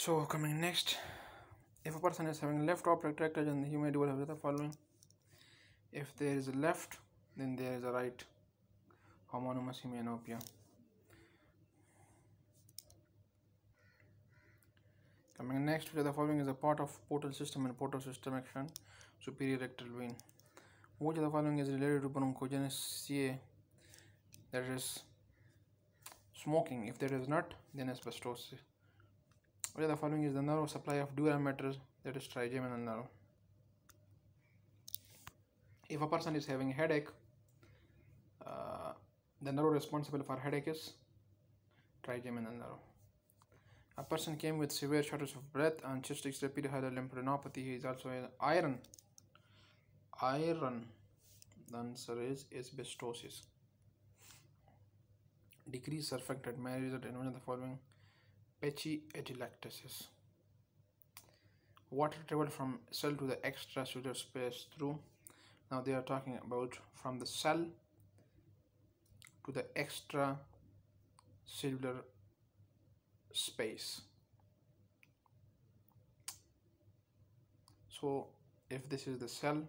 So coming next, if a person is having left optic tract then he may do develop the following. If there is a left, then there is a right homonymous hemianopia. Coming next, the following is a part of portal system and portal system action, superior rectal vein. Which of the following is related to bronchogenesis? That is smoking. If there is not, then asbestosis. The following is the nerve supply of dura maters? That is trigeminal nerve. If a person is having headache, uh, the nerve responsible for headache is trigeminal nerve. A person came with severe shortness of breath and chest X-ray lymphadenopathy. He is also an iron. Iron. The answer is asbestosis. Decreased surfactant may result in one of the following patchy atelectasis. Water travel from cell to the extracellular space through. Now they are talking about from the cell to the extracellular space so if this is the cell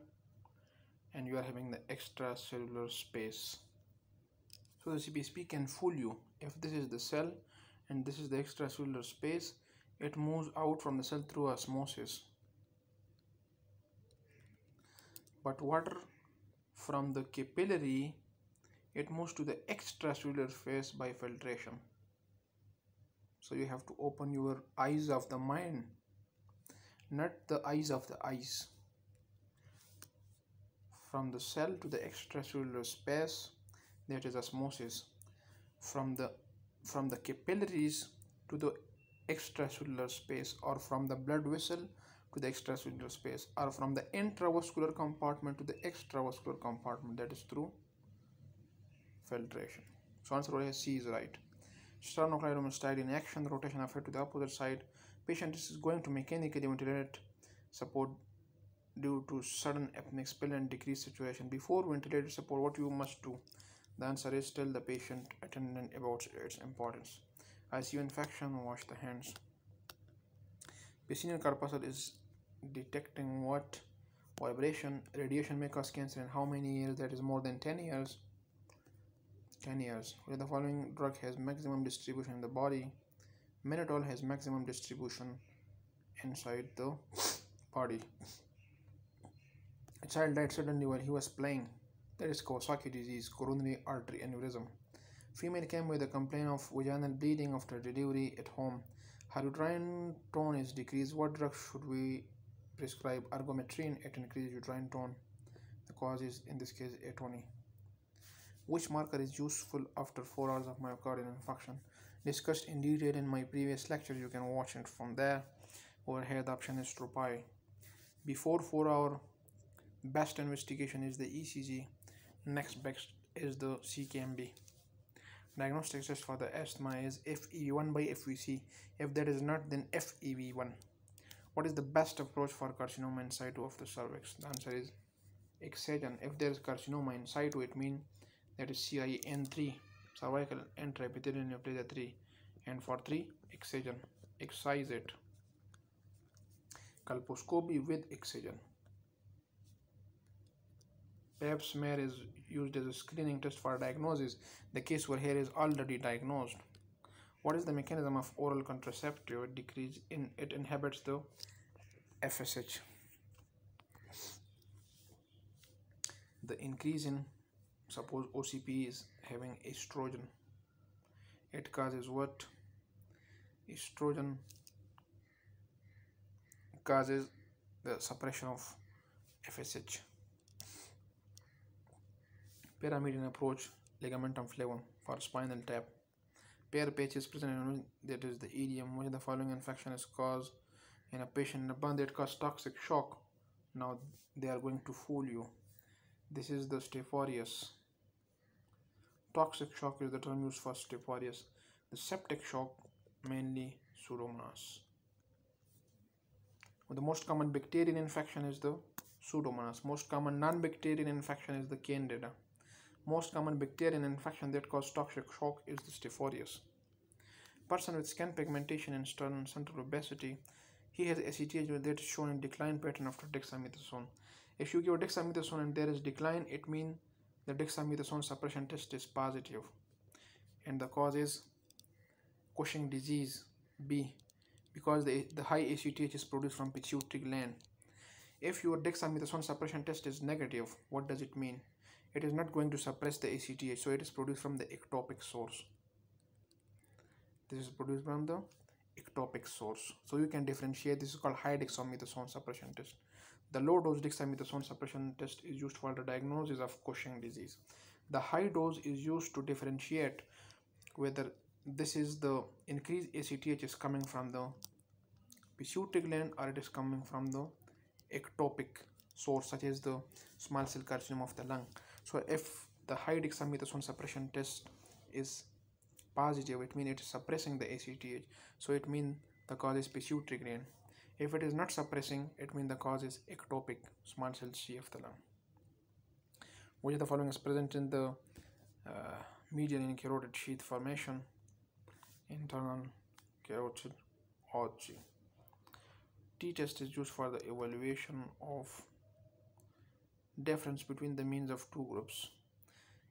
and you are having the extracellular space so the CPSP can fool you if this is the cell and this is the extracellular space. It moves out from the cell through osmosis. But water from the capillary it moves to the extracellular phase by filtration. So you have to open your eyes of the mind not the eyes of the eyes. From the cell to the extracellular space that is osmosis. From the from the capillaries to the extracellular space or from the blood vessel to the extracellular space or from the intravascular compartment to the extravascular compartment that is through filtration so answer C is right sternocleidomastoid in action, rotation of to the opposite side. Patient is going to mechanically ventilate support due to sudden apneic spill and decreased saturation. Before ventilator support, what you must do? The answer is tell the patient attendant about its importance. ICU infection, wash the hands. Pacinian corpuscle is detecting what vibration, radiation may cause cancer in how many years? That is more than 10 years. 10 years where the following drug has maximum distribution in the body mannitol has maximum distribution inside the body a child died suddenly while he was playing that is Kawasaki disease coronary artery aneurysm female came with a complaint of vaginal bleeding after delivery at home her uterine tone is decreased what drug should we prescribe ergometrine it increases uterine tone the cause is in this case atony which marker is useful after 4 hours of myocardial infarction? Discussed in detail in my previous lecture. You can watch it from there. Over here, the option is Trop I. Before 4 hour, best investigation is the ECG. Next best is the CKMB. Diagnostic test for the asthma is FEV1 by FVC. If that is not, then FEV1. What is the best approach for carcinoma in situ of the cervix? The answer is excision. If there is carcinoma in situ, it means that is CIN3 cervical intraepithelial neoplasia 3 and for 3 excision excise it colposcopy with excision pap smear is used as a screening test for diagnosis. The case where hair is already diagnosed. What is the mechanism of oral contraceptive decrease in it inhibits the FSH the increase in suppose OCP is having estrogen. It causes what? Estrogen causes the suppression of FSH pyramidal approach ligamentum flavum for spinal tap Peyer patch is present in that is the ileum when the following infection is caused in a patient in a bone that causes toxic shock now they are going to fool you this is the Staph aureus Toxic shock is the term used for Staph aureus. The septic shock, mainly Pseudomonas. Well, the most common bacterial infection is the Pseudomonas. Most common non-bacterial infection is the Candida. Most common bacterial infection that causes toxic shock is the Staph aureus. person with skin pigmentation and stern central obesity, he has ACTH that is shown in decline pattern after dexamethasone. If you give dexamethasone and there is decline, it means the dexamethasone suppression test is positive, and the cause is Cushing disease B because the, the high ACTH is produced from pituitary gland. If your dexamethasone suppression test is negative, what does it mean? It is not going to suppress the ACTH, so it is produced from the ectopic source. This is produced from the ectopic source. So you can differentiate. This is called high dexamethasone suppression test. The low dose dexamethasone suppression test is used for the diagnosis of Cushing disease. The high dose is used to differentiate whether this is the increased ACTH is coming from the pituitary gland or it is coming from the ectopic source such as the small cell carcinoma of the lung. So if the high dexamethasone suppression test is positive, it means it is suppressing the ACTH. So it means the cause is pituitary gland. If it is not suppressing, it means the cause is ectopic small cell C of the lung. Which of the following is present in the uh, median and carotid sheath formation? internal carotid artery. T-test is used for the evaluation of difference between the means of two groups.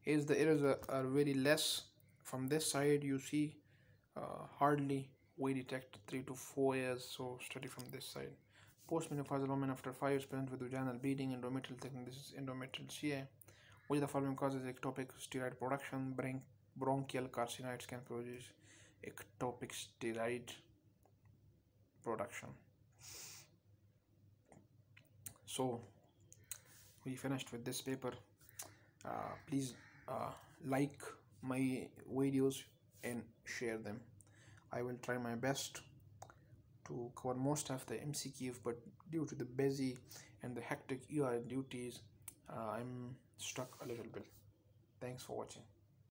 is the errors are, are very less from this side, you see uh, hardly we detect 3 to 4 years, so study from this side. Postmenopausal woman after 5 years present with vaginal bleeding, endometrial thickening, this is endometrial CA. Which the following causes ectopic steroid production, bronchial carcinoids can produce ectopic steroid production so finished with this paper. Uh, please uh, like my videos and share them. I will try my best to cover most of the MCQ but due to the busy and the hectic ER duties uh, I'm stuck a little bit. Thanks for watching